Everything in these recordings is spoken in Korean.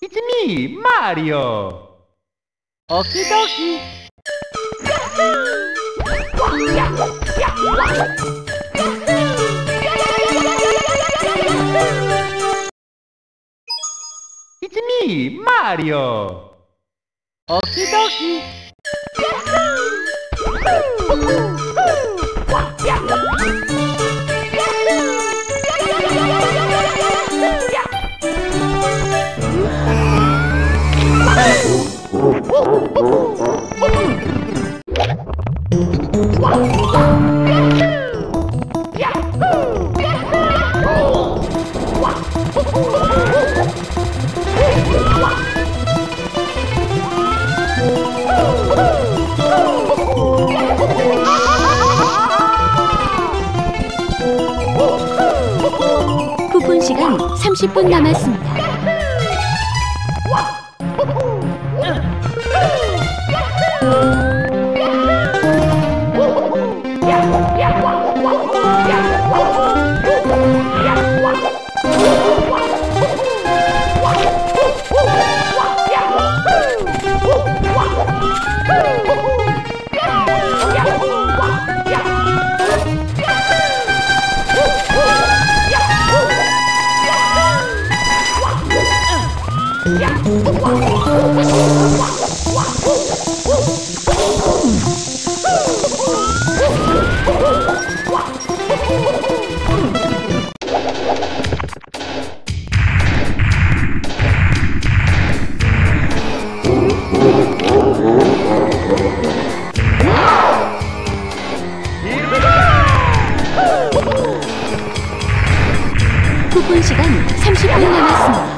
It's me, Mario! Okie dokie! It's me, Mario! Okie dokie! 30분 남았습니다. 9분 시간 30분 남았습니다.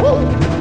Woo!